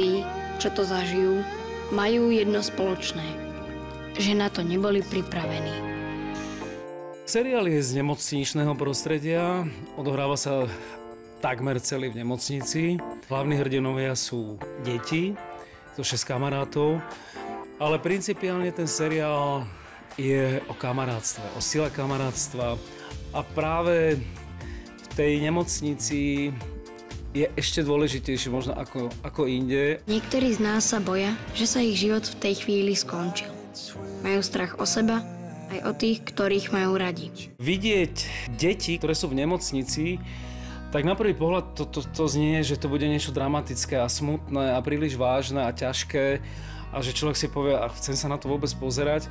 tí, čo to zažijú, majú jedno spoločné. Že na to neboli pripravení. Seriál je z nemocničného prostredia, odohráva sa takmer celý v nemocnici. Hlavní hrdinovia sú deti, to 6 kamarátov, ale principiálne ten seriál je o kamarátstve, o sile kamarátstva a práve v tej nemocnici je ešte dôležitejšie možno ako, ako inde. Niektorí z nás sa boja, že sa ich život v tej chvíli skončil. Majú strach o seba, aj o tých, ktorých majú radi. Vidieť deti, ktoré sú v nemocnici, tak na prvý pohľad to, to, to znie, že to bude niečo dramatické a smutné a príliš vážne a ťažké a že človek si povie, a chcem sa na to vôbec pozerať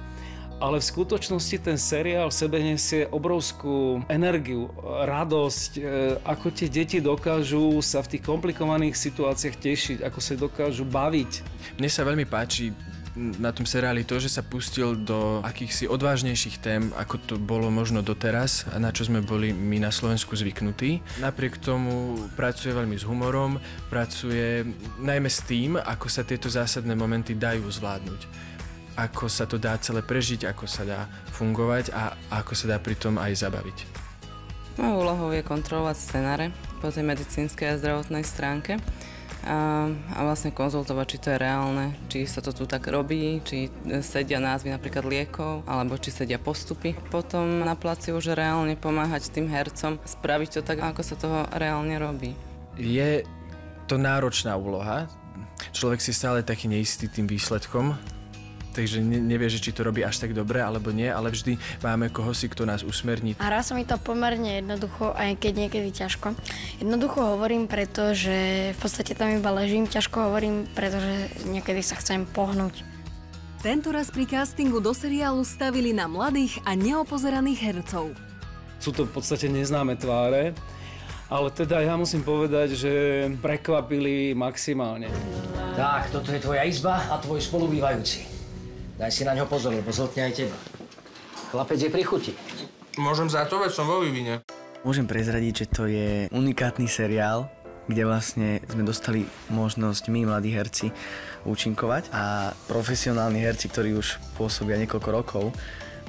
ale v skutočnosti ten seriál v sebe nesie obrovskú energiu, radosť, e, ako tie deti dokážu sa v tých komplikovaných situáciách tešiť, ako sa dokážu baviť. Mne sa veľmi páči na tom seriáli to, že sa pustil do akýchsi odvážnejších tém, ako to bolo možno doteraz a na čo sme boli my na Slovensku zvyknutí. Napriek tomu pracuje veľmi s humorom, pracuje najmä s tým, ako sa tieto zásadné momenty dajú zvládnuť ako sa to dá celé prežiť, ako sa dá fungovať a ako sa dá pritom aj zabaviť. Mojou úlohou je kontrolovať scenáre po tej medicínskej a zdravotnej stránke a, a vlastne konzultovať, či to je reálne, či sa to tu tak robí, či sedia názvy napríklad liekov, alebo či sedia postupy. Potom na placi už reálne pomáhať tým hercom spraviť to tak, ako sa toho reálne robí. Je to náročná úloha. Človek si stále taký neistý tým výsledkom, takže nevie, že či to robí až tak dobre alebo nie, ale vždy máme koho si, kto nás usmerní. A raz mi to pomerne jednoducho, aj keď niekedy ťažko. Jednoducho hovorím, pretože v podstate tam iba ležím, ťažko hovorím, pretože niekedy sa chcem pohnúť. Tento raz pri castingu do seriálu stavili na mladých a neopozeraných hercov. Sú to v podstate neznáme tváre, ale teda ja musím povedať, že prekvapili maximálne. Tak, toto je tvoja izba a tvoj spolubývajúci. Daj si na ňo pozor, lebo zhltne aj teba. Chlapec je pri chuti. Môžem za to, veď som vo vývine. Môžem prezradiť, že to je unikátny seriál, kde vlastne sme dostali možnosť my, mladí herci, účinkovať a profesionálni herci, ktorí už pôsobia niekoľko rokov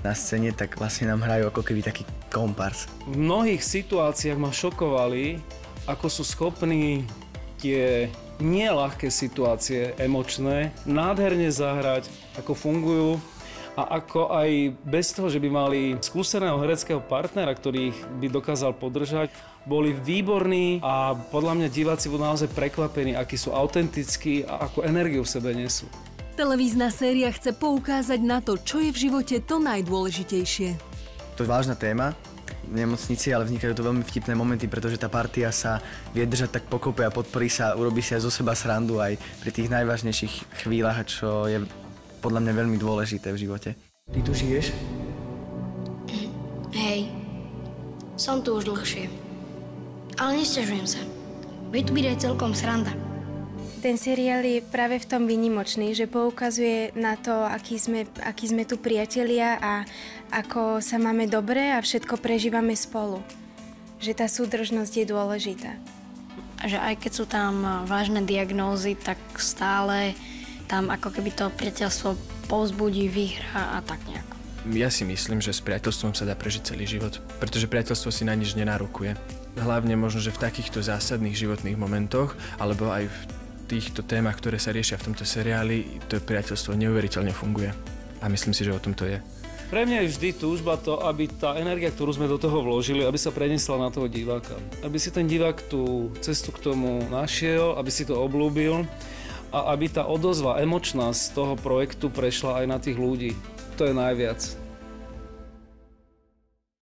na scéne, tak vlastne nám hrajú ako keby taký kompars. V mnohých situáciách ma šokovali, ako sú schopní tie nieľahké situácie emočné nádherne zahrať, ako fungujú a ako aj bez toho, že by mali skúseného hereckého partnera, ktorý ich by dokázal podržať, boli výborní a podľa mňa diváci budú naozaj prekvapení, akí sú autentickí a akú energiu v sebe nesú. Televízna séria chce poukázať na to, čo je v živote to najdôležitejšie. To je vážna téma, nemocnici, ale vznikajú to veľmi vtipné momenty, pretože tá partia sa vie držať tak pokope a podporí sa, urobí si aj zo seba srandu aj pri tých najvážnejších chvíľach, čo je podľa mňa veľmi dôležité v živote. Ty tu žiješ? Hej, som tu už dlhšie. Ale nestiažujem sa. Bude tu byť aj celkom sranda. Ten seriál je práve v tom výnimočný, že poukazuje na to, aký sme, aký sme tu priatelia a ako sa máme dobre a všetko prežívame spolu. Že tá súdržnosť je dôležitá. Že aj keď sú tam vážne diagnózy, tak stále tam ako keby to priateľstvo povzbudí, vyhra a tak nejak. Ja si myslím, že s priateľstvom sa dá prežiť celý život, pretože priateľstvo si na nič nenárokuje. Hlavne možno, že v takýchto zásadných životných momentoch, alebo aj v týchto témach, ktoré sa riešia v tomto seriáli, to priateľstvo neuveriteľne funguje. A myslím si, že o tom to je. Pre mňa je vždy túžba to, aby tá energia, ktorú sme do toho vložili, aby sa prenesla na toho diváka. Aby si ten divák tú cestu k tomu našiel, aby si to oblúbil a aby tá odozva emočná z toho projektu prešla aj na tých ľudí. To je najviac.